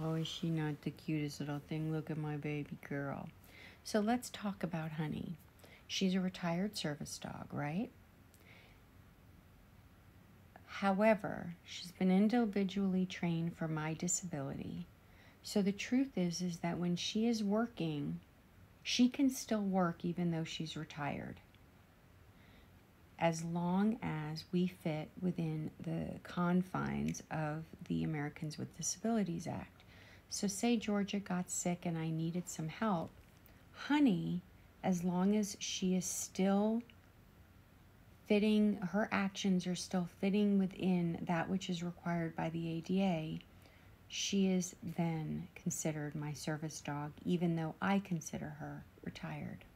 Oh, is she not the cutest little thing? Look at my baby girl. So let's talk about Honey. She's a retired service dog, right? However, she's been individually trained for my disability. So the truth is is that when she is working, she can still work even though she's retired. As long as we fit within the confines of the Americans with Disabilities Act. So, say Georgia got sick and I needed some help. Honey, as long as she is still fitting, her actions are still fitting within that which is required by the ADA, she is then considered my service dog, even though I consider her retired.